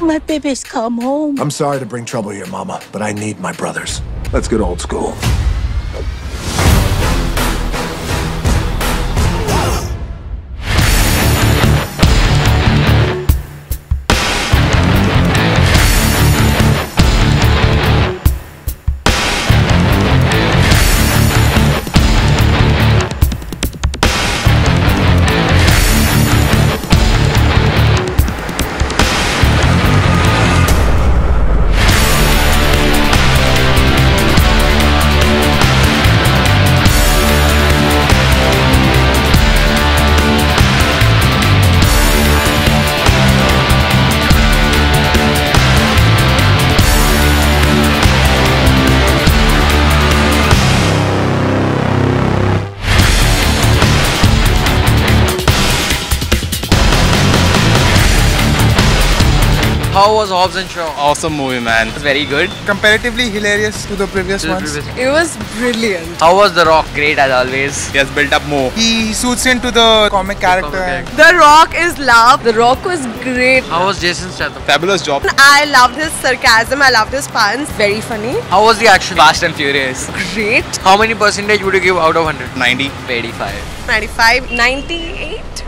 My baby's come home. I'm sorry to bring trouble here, Mama, but I need my brothers. Let's get old school. How was Hobbs and Shaw? Awesome movie, man. It's very good. Comparatively hilarious to the previous ones. It was brilliant. How was The Rock? Great as always. He has built up more. He suits into the comic character. character. The Rock is love. The Rock was great. How was Jason Statham? Fabulous job. I loved his sarcasm. I loved his puns. Very funny. How was the action? Fast and Furious. Great. How many percentage would you give out of 100? 90. 85. 95, 98.